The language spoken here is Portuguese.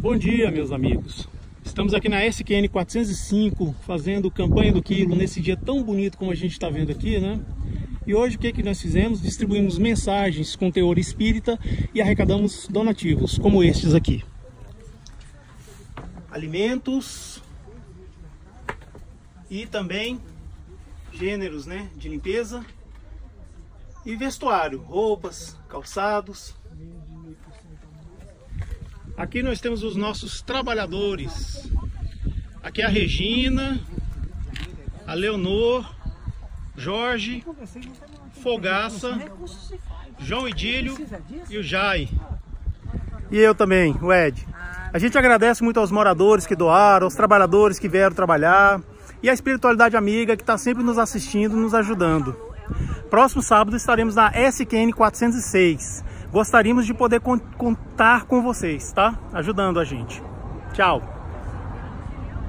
Bom dia, meus amigos. Estamos aqui na SQN 405 fazendo campanha do quilo nesse dia tão bonito como a gente está vendo aqui, né? E hoje o que, que nós fizemos? Distribuímos mensagens com teor espírita e arrecadamos donativos, como estes aqui. Alimentos e também gêneros né, de limpeza e vestuário, roupas, calçados, Aqui nós temos os nossos trabalhadores. Aqui é a Regina, a Leonor, Jorge, Fogaça, João Idílio e o Jai. E eu também, o Ed. A gente agradece muito aos moradores que doaram, aos trabalhadores que vieram trabalhar e a espiritualidade amiga que está sempre nos assistindo, nos ajudando. Próximo sábado estaremos na SQN 406 gostaríamos de poder contar com vocês, tá? Ajudando a gente. Tchau!